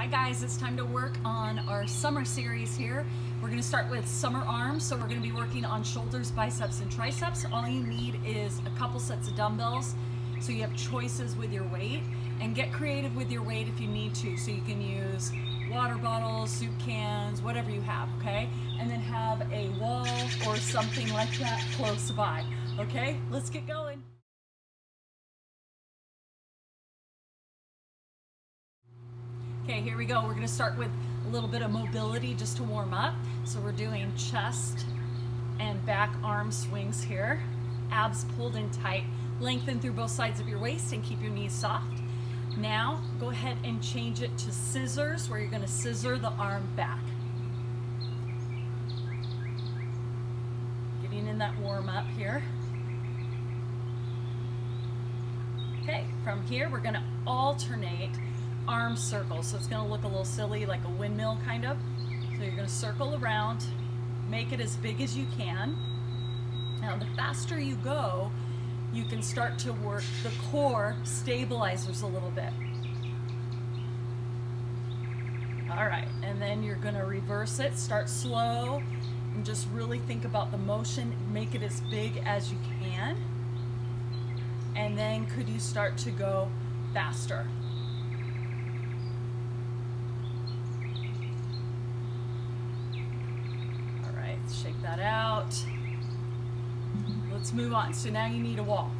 Hi guys, it's time to work on our summer series here. We're gonna start with summer arms, so we're gonna be working on shoulders, biceps, and triceps. All you need is a couple sets of dumbbells, so you have choices with your weight, and get creative with your weight if you need to, so you can use water bottles, soup cans, whatever you have, okay? And then have a wall or something like that close by, okay? Let's get going. Okay, here we go. We're gonna start with a little bit of mobility just to warm up. So we're doing chest and back arm swings here. Abs pulled in tight. Lengthen through both sides of your waist and keep your knees soft. Now, go ahead and change it to scissors, where you're gonna scissor the arm back. Getting in that warm up here. Okay, from here, we're gonna alternate arm circles. So it's gonna look a little silly, like a windmill kind of. So you're gonna circle around, make it as big as you can. Now the faster you go, you can start to work the core stabilizers a little bit. All right, and then you're gonna reverse it, start slow, and just really think about the motion, make it as big as you can. And then could you start to go faster? shake that out. Let's move on. So now you need a wall.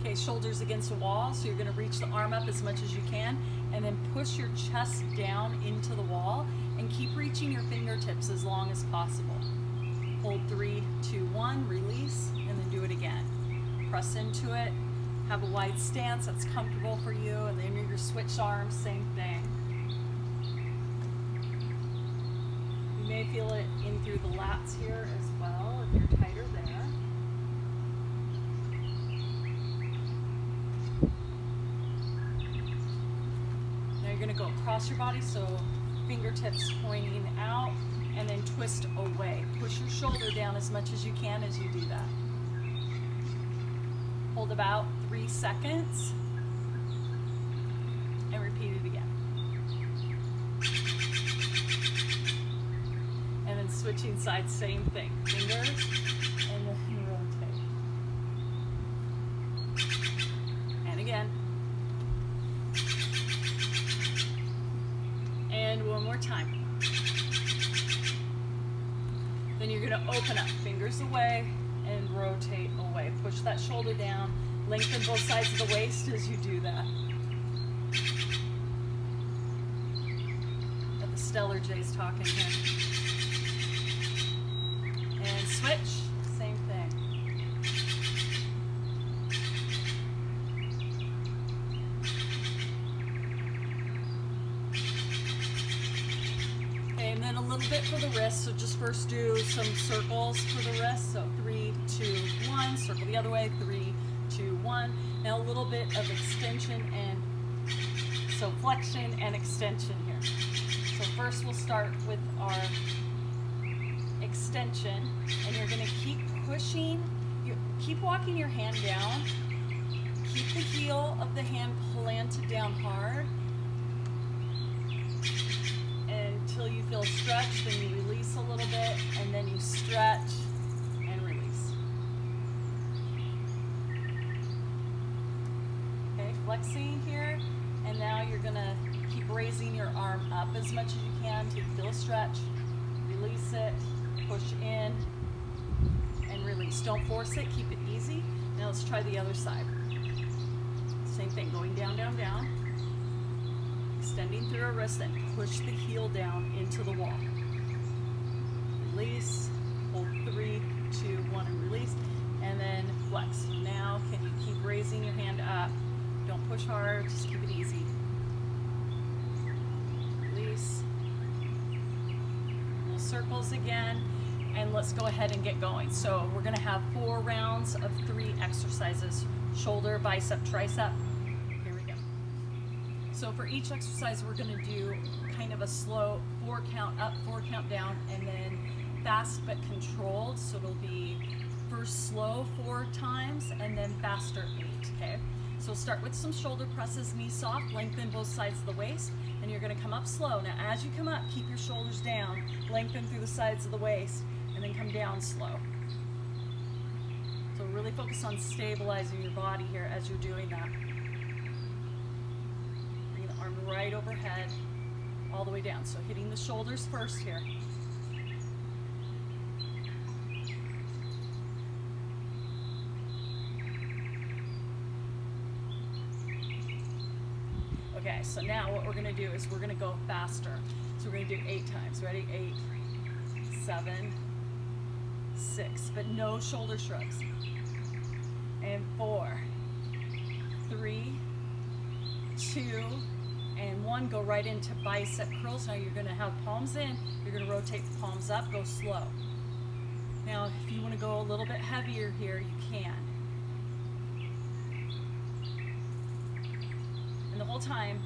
Okay, shoulders against a wall. So you're gonna reach the arm up as much as you can and then push your chest down into the wall and keep reaching your fingertips as long as possible. Hold three, two, one, release, and then do it again. Press into it, have a wide stance that's comfortable for you, and then you're your switch arms, same thing. You may feel it in through the lats here as well if you're tighter there. Now you're going to go across your body, so fingertips pointing out and then twist away. Push your shoulder down as much as you can as you do that. Hold about three seconds and repeat it again. And then switching sides, same thing. Fingers and then rotate. And again. And one more time. Then you're gonna open up, fingers away and rotate away. Push that shoulder down, lengthen both sides of the waist as you do that. Got the Stellar J's talking here switch, same thing. Okay, and then a little bit for the So just first do some circles for the wrist. So three, two, one. Circle the other way. Three, two, one. Now a little bit of extension and so flexion and extension here. So first we'll start with our extension and you're gonna keep pushing, you keep walking your hand down, keep the heel of the hand planted down hard until you feel stretched, then you release a little bit and then you stretch and release. Okay, flexing here and now you're gonna keep raising your arm up as much as you can to feel a stretch, release it, push in and release. Don't force it, keep it easy. Now let's try the other side. Same thing, going down, down, down. Extending through our wrist and push the heel down into the wall. Release, hold three, two, one, and release. And then flex. Now, can you keep raising your hand up? Don't push hard, just keep it easy. Release. Little circles again and let's go ahead and get going. So we're gonna have four rounds of three exercises, shoulder, bicep, tricep. So for each exercise, we're gonna do kind of a slow four count up, four count down, and then fast but controlled. So it'll be first slow four times and then faster eight, okay? So start with some shoulder presses, knees soft, lengthen both sides of the waist, and you're gonna come up slow. Now as you come up, keep your shoulders down, lengthen through the sides of the waist, and then come down slow. So really focus on stabilizing your body here as you're doing that. Arm right overhead, all the way down. So hitting the shoulders first here. Okay, so now what we're gonna do is we're gonna go faster. So we're gonna do eight times. Ready? Eight, seven, six, but no shoulder shrugs. And four, three, two, and one. Go right into bicep curls. Now you're gonna have palms in. You're gonna rotate the palms up, go slow. Now, if you wanna go a little bit heavier here, you can. And the whole time,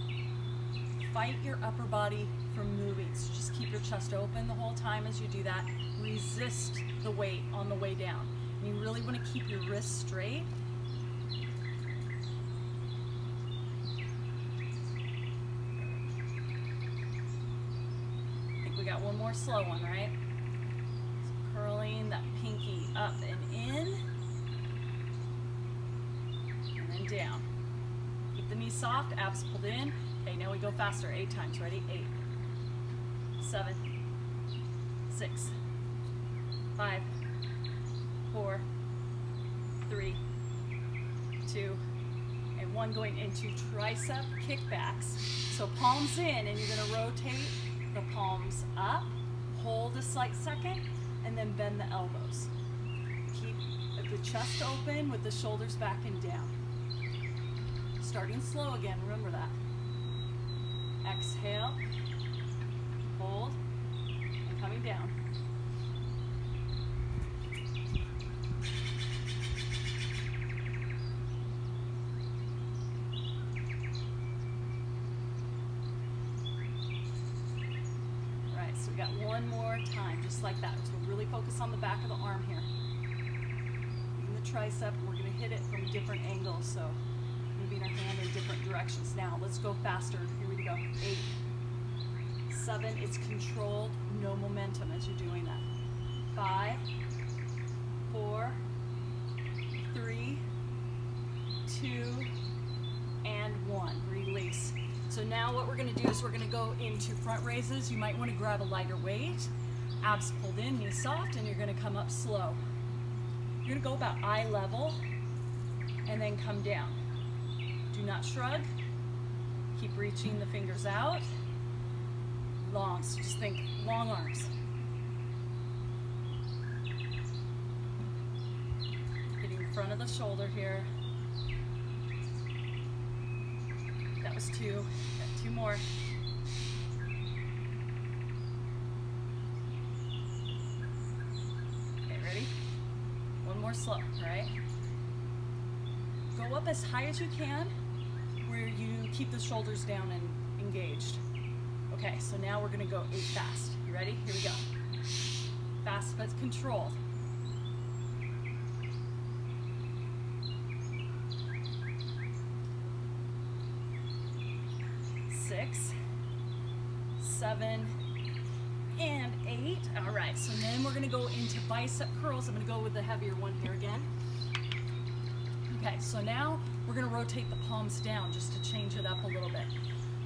fight your upper body from moving. So just keep your chest open the whole time as you do that. Resist the weight on the way down. And you really want to keep your wrists straight. I think we got one more slow one, right? So curling that pinky up and in. And then down. Keep the knees soft, abs pulled in. Okay, now we go faster, eight times. Ready? Eight, seven, six, five, four, three, two, and one going into tricep kickbacks. So palms in, and you're gonna rotate the palms up, hold a slight second, and then bend the elbows. Keep the chest open with the shoulders back and down. Starting slow again, remember that. Exhale, hold, and coming down. All right, so we got one more time, just like that. So really focus on the back of the arm here. In the tricep, we're gonna hit it from different angles, so moving our hand in different directions. Now, let's go faster. Here we go. Eight, seven, it's controlled, no momentum as you're doing that. Five, four, three, two, and one. Release. So now what we're gonna do is we're gonna go into front raises. You might wanna grab a lighter weight, abs pulled in, knees soft, and you're gonna come up slow. You're gonna go about eye level, and then come down. Do not shrug. Keep reaching the fingers out. Long, so just think long arms. Hitting the front of the shoulder here. That was two. Two more. Okay, ready? One more slow, right? Go up as high as you can where you keep the shoulders down and engaged. Okay, so now we're gonna go eight fast. You ready? Here we go. Fast but controlled. Six, seven, and eight. All right, so then we're gonna go into bicep curls. I'm gonna go with the heavier one here again. Okay, so now we're gonna rotate the palms down just to change it up a little bit.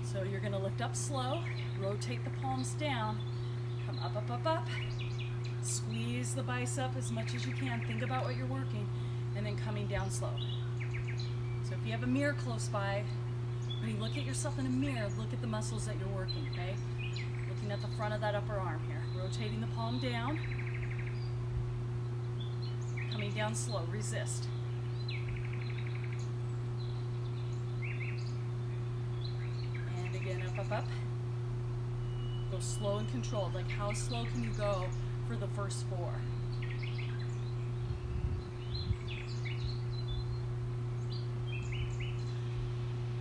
So you're gonna lift up slow, rotate the palms down, come up, up, up, up, squeeze the bicep as much as you can, think about what you're working, and then coming down slow. So if you have a mirror close by, when you look at yourself in a mirror, look at the muscles that you're working, okay? Looking at the front of that upper arm here. Rotating the palm down, coming down slow, resist. again, up, up. Go slow and controlled. Like how slow can you go for the first four?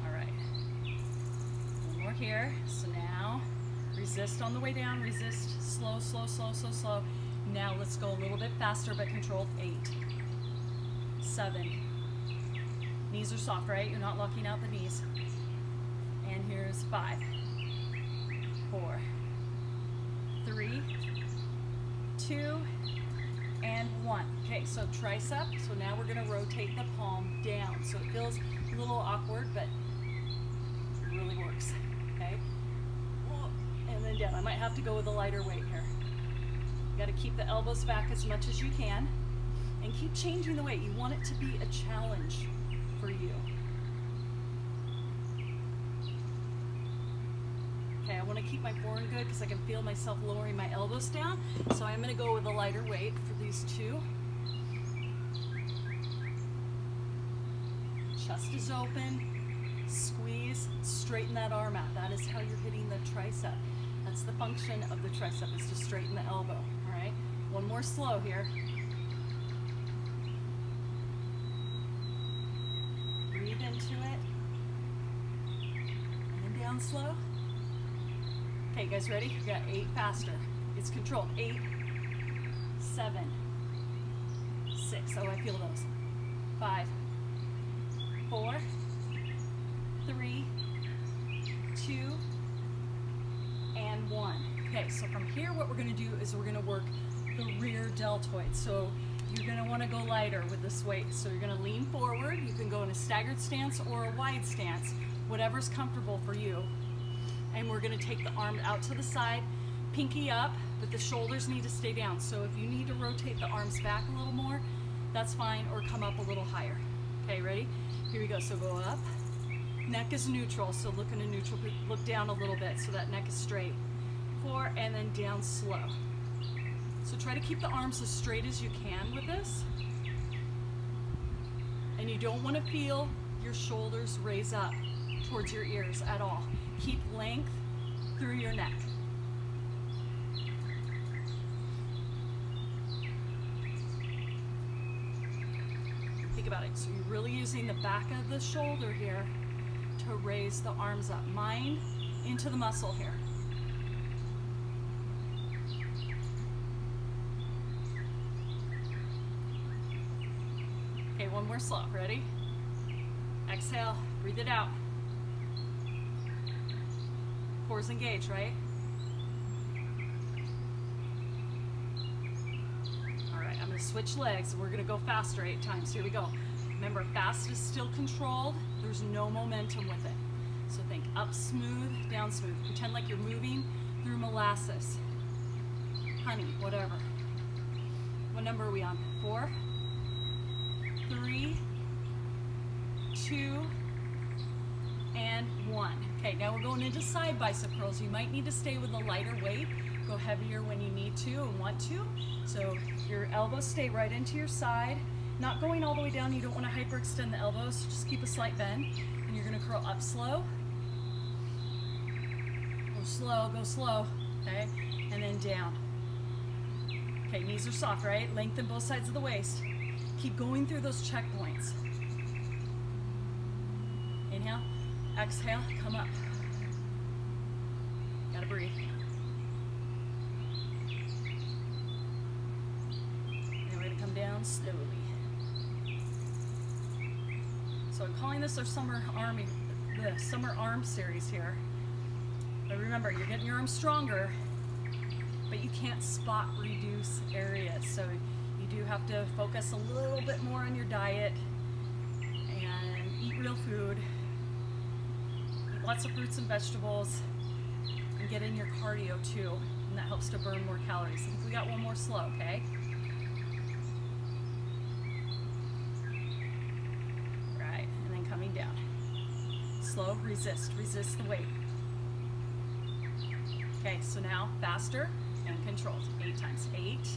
All right. One more here. So now, resist on the way down. Resist. Slow, slow, slow, slow, slow. Now let's go a little bit faster, but controlled. Eight, seven. Knees are soft, right? You're not locking out the knees. And here's five, four, three, two, and one. Okay, so tricep. So now we're gonna rotate the palm down. So it feels a little awkward, but it really works, okay? And then down. I might have to go with a lighter weight here. You gotta keep the elbows back as much as you can and keep changing the weight. You want it to be a challenge for you. Okay, I want to keep my form good because I can feel myself lowering my elbows down. So I'm going to go with a lighter weight for these two. Chest is open. Squeeze, straighten that arm out. That is how you're hitting the tricep. That's the function of the tricep is to straighten the elbow. All right, one more slow here. Breathe into it. And down slow. Okay, guys, ready? We got eight faster. It's controlled. Eight, seven, six. Oh, I feel those. Five, four, three, two, and one. Okay, so from here, what we're gonna do is we're gonna work the rear deltoid. So you're gonna wanna go lighter with this weight. So you're gonna lean forward. You can go in a staggered stance or a wide stance, whatever's comfortable for you and we're gonna take the arm out to the side, pinky up, but the shoulders need to stay down. So if you need to rotate the arms back a little more, that's fine, or come up a little higher. Okay, ready? Here we go, so go up. Neck is neutral, so look in a neutral, look down a little bit so that neck is straight. Four, and then down slow. So try to keep the arms as straight as you can with this. And you don't wanna feel your shoulders raise up towards your ears at all keep length through your neck. Think about it. So you're really using the back of the shoulder here to raise the arms up. Mind into the muscle here. Okay, one more slow. Ready? Exhale, breathe it out. Cores engaged, right? All right, I'm gonna switch legs. We're gonna go faster eight times. Here we go. Remember, fast is still controlled. There's no momentum with it. So think up smooth, down smooth. Pretend like you're moving through molasses. Honey, whatever. What number are we on? Four, three, two, and one. Okay, now we're going into side bicep curls. You might need to stay with a lighter weight. Go heavier when you need to and want to. So your elbows stay right into your side. Not going all the way down. You don't want to hyperextend the elbows. Just keep a slight bend. And you're going to curl up slow. Go slow, go slow. Okay, and then down. Okay, knees are soft, right? Lengthen both sides of the waist. Keep going through those checkpoints. Inhale. Exhale, come up. Gotta breathe. And we're gonna come down slowly. So I'm calling this our summer army, the summer arm series here. But remember, you're getting your arms stronger, but you can't spot reduce areas. So you do have to focus a little bit more on your diet and eat real food lots of fruits and vegetables, and get in your cardio too, and that helps to burn more calories. We got one more slow, okay? Right, and then coming down. Slow, resist, resist the weight. Okay, so now faster and controlled. Eight times. Eight,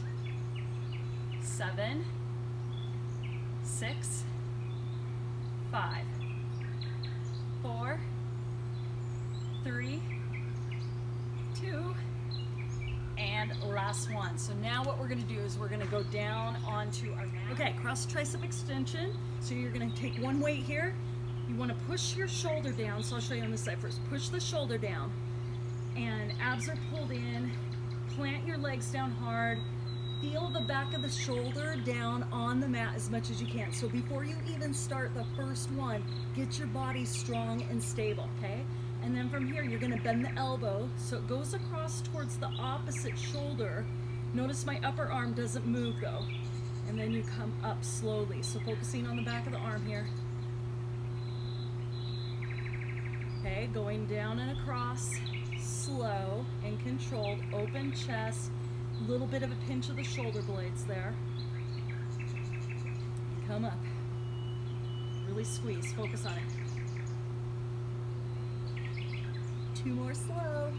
seven, six, five, four, three, two, and last one. So now what we're gonna do is we're gonna go down onto our mat. Okay, cross tricep extension. So you're gonna take one weight here. You wanna push your shoulder down. So I'll show you on this side first. Push the shoulder down and abs are pulled in. Plant your legs down hard. Feel the back of the shoulder down on the mat as much as you can. So before you even start the first one, get your body strong and stable, okay? And then from here, you're gonna bend the elbow so it goes across towards the opposite shoulder. Notice my upper arm doesn't move though. And then you come up slowly. So focusing on the back of the arm here. Okay, going down and across, slow and controlled, open chest, little bit of a pinch of the shoulder blades there. Come up. Really squeeze, focus on it. Two more slow.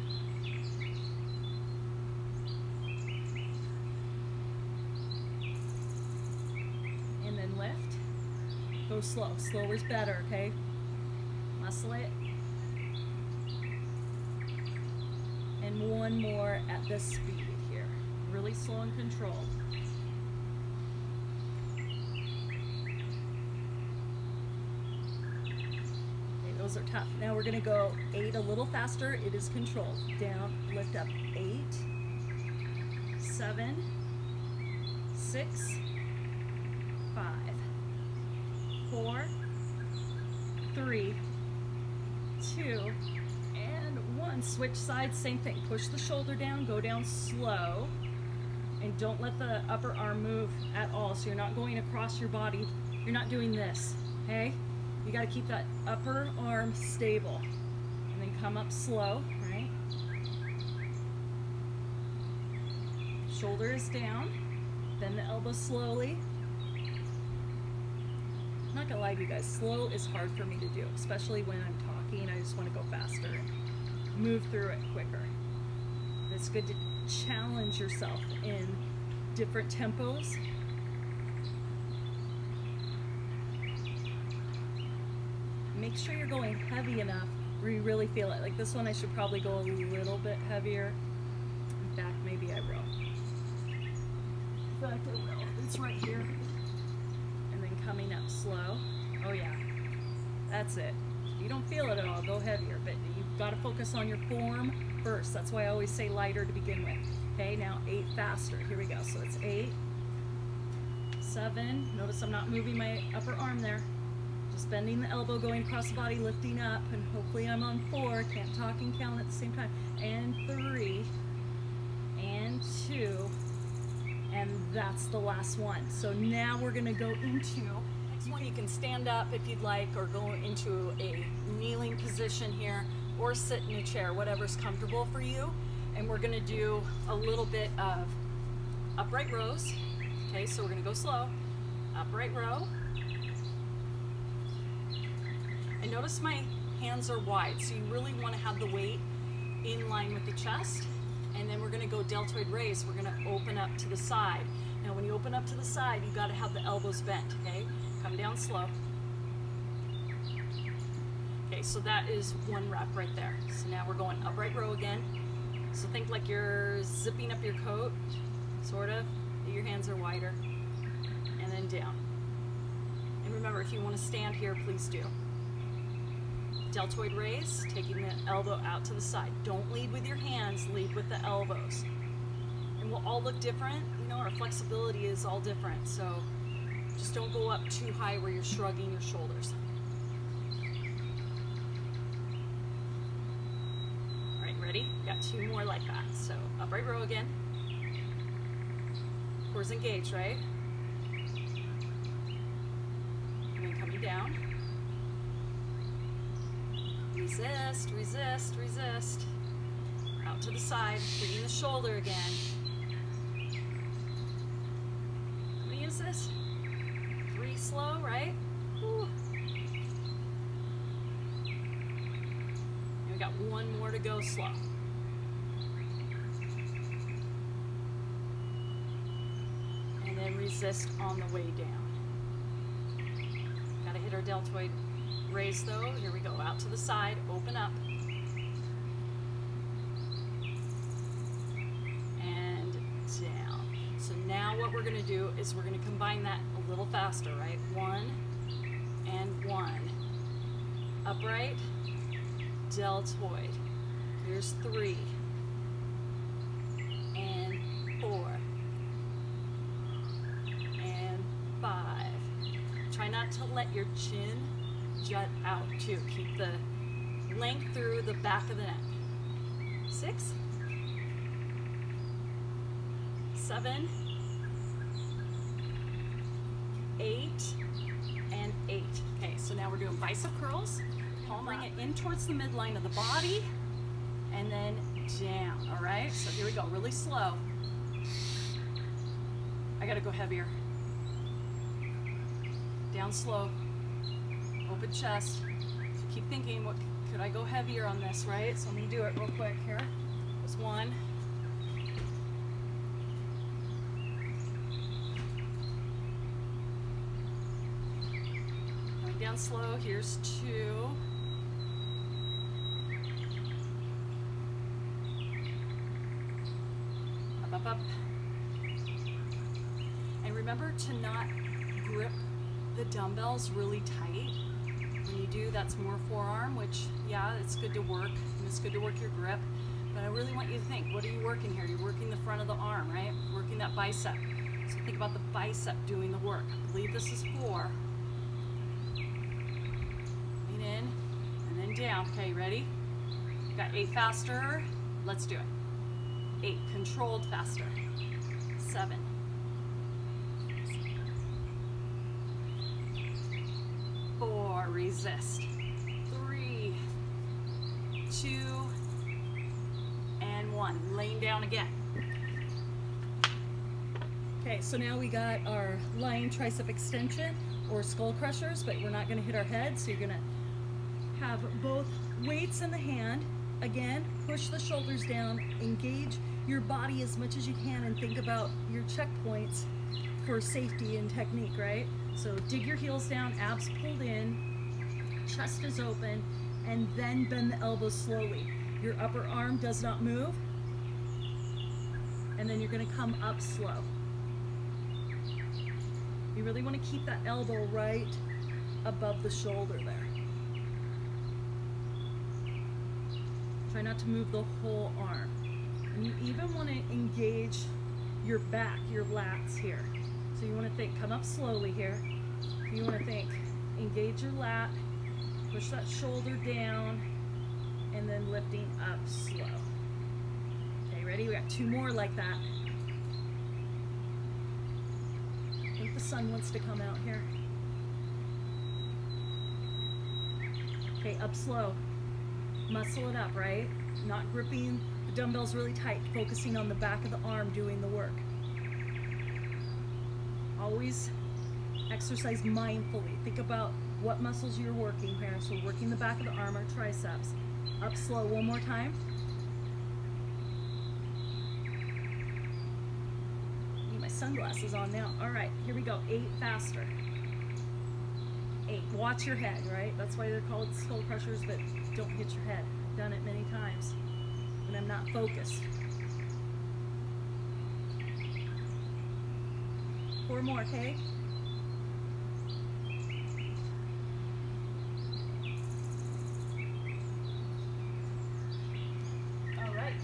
And then lift. Go slow. Slower is better, okay? Muscle it. And one more at this speed here. Really slow and controlled. Those are tough. Now we're gonna go eight a little faster. It is controlled. Down, lift up. Eight, seven, six, five, four, three, two, and one. Switch sides, same thing. Push the shoulder down, go down slow, and don't let the upper arm move at all. So you're not going across your body. You're not doing this, okay? You got to keep that upper arm stable. And then come up slow, right? Shoulder is down. Bend the elbow slowly. I'm not gonna lie to you guys, slow is hard for me to do, especially when I'm talking. I just want to go faster and move through it quicker. It's good to challenge yourself in different tempos make sure you're going heavy enough where you really feel it. Like this one, I should probably go a little bit heavier. In fact, maybe I will. In fact, I will. It's right here. And then coming up slow. Oh yeah, that's it. You don't feel it at all, go heavier, but you've got to focus on your form first. That's why I always say lighter to begin with. Okay, now eight faster. Here we go. So it's eight, seven. Notice I'm not moving my upper arm there. Just bending the elbow, going across the body, lifting up, and hopefully I'm on four. Can't talk and count at the same time. And three, and two, and that's the last one. So now we're gonna go into, next one you can stand up if you'd like, or go into a kneeling position here, or sit in a chair, whatever's comfortable for you. And we're gonna do a little bit of upright rows. Okay, so we're gonna go slow. Upright row, and notice my hands are wide, so you really want to have the weight in line with the chest. And then we're going to go deltoid raise. We're going to open up to the side. Now when you open up to the side, you've got to have the elbows bent, okay? Come down slow. Okay, so that is one rep right there. So now we're going upright row again. So think like you're zipping up your coat, sort of. Your hands are wider. And then down. And remember, if you want to stand here, please do deltoid raise, taking the elbow out to the side. Don't lead with your hands, lead with the elbows. And we'll all look different. You know, our flexibility is all different. So just don't go up too high where you're shrugging your shoulders. All right, ready? Got two more like that. So upright row again. Cores engaged, right? And then coming down. Resist, resist, resist. Out to the side, bringing the shoulder again. Let me use this. Three slow, right? Whew. We got one more to go slow. And then resist on the way down. Gotta hit our deltoid Raise though, here we go, out to the side, open up. And down. So now what we're gonna do is we're gonna combine that a little faster, right? One and one. Upright, deltoid. Here's three. And four. And five. Try not to let your chin jut out too. Keep the length through the back of the neck. Six, seven, eight, and eight. Okay, so now we're doing bicep curls. Palming it in towards the midline of the body and then down, all right? So here we go, really slow. I gotta go heavier. Down slow, open chest. So keep thinking, what could I go heavier on this, right? So I'm gonna do it real quick here. There's one. Going down slow, here's two. Up, up, up. And remember to not grip the dumbbells really tight. When you do, that's more forearm, which, yeah, it's good to work, and it's good to work your grip. But I really want you to think, what are you working here? You're working the front of the arm, right? Working that bicep. So think about the bicep doing the work. I believe this is four. Lean in, and then down. Okay, ready? Got eight faster. Let's do it. Eight, controlled faster. Seven, four, resist. Three, two, and one. Laying down again. Okay, so now we got our lying tricep extension or skull crushers, but we're not gonna hit our head, so you're gonna have both weights in the hand. Again, push the shoulders down, engage your body as much as you can, and think about your checkpoints for safety and technique, right? So dig your heels down, abs pulled in, chest is open, and then bend the elbows slowly. Your upper arm does not move, and then you're gonna come up slow. You really wanna keep that elbow right above the shoulder there. Try not to move the whole arm. And you even wanna engage your back, your lats here. So you want to think, come up slowly here. You want to think, engage your lat, push that shoulder down, and then lifting up slow. Okay, ready? We got two more like that. I think the sun wants to come out here. Okay, up slow. Muscle it up, right? Not gripping the dumbbells really tight, focusing on the back of the arm doing the work. Always exercise mindfully. Think about what muscles you're working here. So working the back of the arm or triceps. Up slow one more time. Need my sunglasses on now. All right, here we go. Eight faster. Eight. Watch your head, right? That's why they're called skull crushers, but don't hit your head. I've done it many times when I'm not focused. Four more, okay? All right.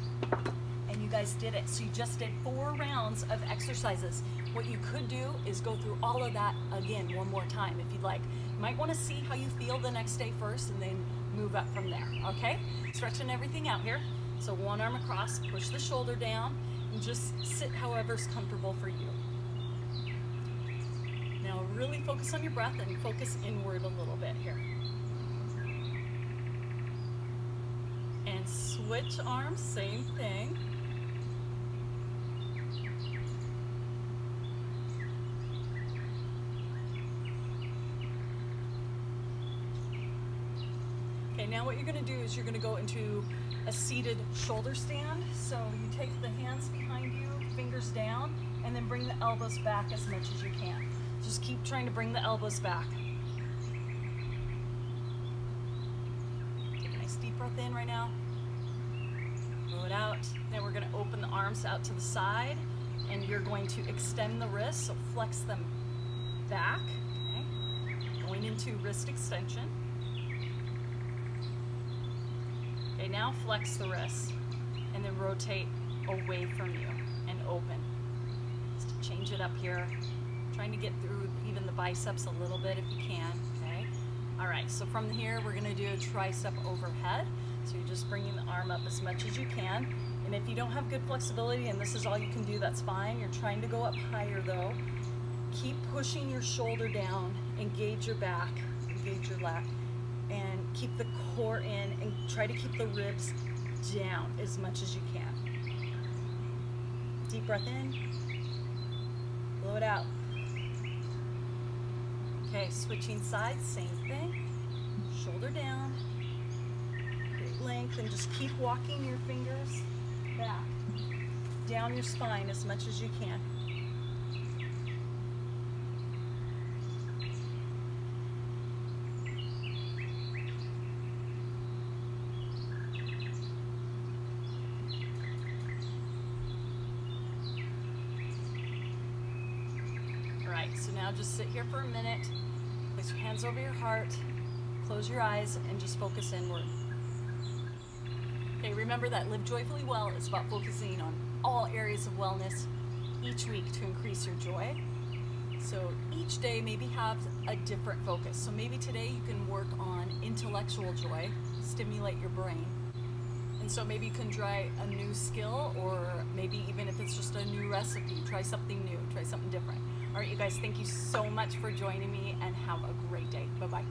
Guys did it. So you just did four rounds of exercises. What you could do is go through all of that again one more time if you'd like. You might want to see how you feel the next day first and then move up from there, okay? Stretching everything out here. So one arm across, push the shoulder down, and just sit however's comfortable for you. Now really focus on your breath and focus inward a little bit here. And switch arms, same thing. Okay, now what you're gonna do is you're gonna go into a seated shoulder stand. So you take the hands behind you, fingers down, and then bring the elbows back as much as you can. Just keep trying to bring the elbows back. Take a nice deep breath in right now. Blow it out. Then we're gonna open the arms out to the side and you're going to extend the wrists, so flex them back. Okay. Going into wrist extension. Okay, now flex the wrists and then rotate away from you and open. Just to change it up here. Trying to get through even the biceps a little bit if you can, okay? All right, so from here, we're gonna do a tricep overhead. So you're just bringing the arm up as much as you can. And if you don't have good flexibility and this is all you can do, that's fine. You're trying to go up higher though. Keep pushing your shoulder down, engage your back, engage your lat, and keep the core in and try to keep the ribs down as much as you can. Deep breath in, blow it out. Okay, switching sides, same thing. Shoulder down, create length, and just keep walking your fingers back, down your spine as much as you can. So now just sit here for a minute, place your hands over your heart, close your eyes, and just focus inward. Okay, remember that Live Joyfully Well is about focusing on all areas of wellness each week to increase your joy. So each day maybe have a different focus. So maybe today you can work on intellectual joy, stimulate your brain. And so maybe you can try a new skill or maybe even if it's just a new recipe, try something new, try something different. All right, you guys, thank you so much for joining me and have a great day. Bye-bye.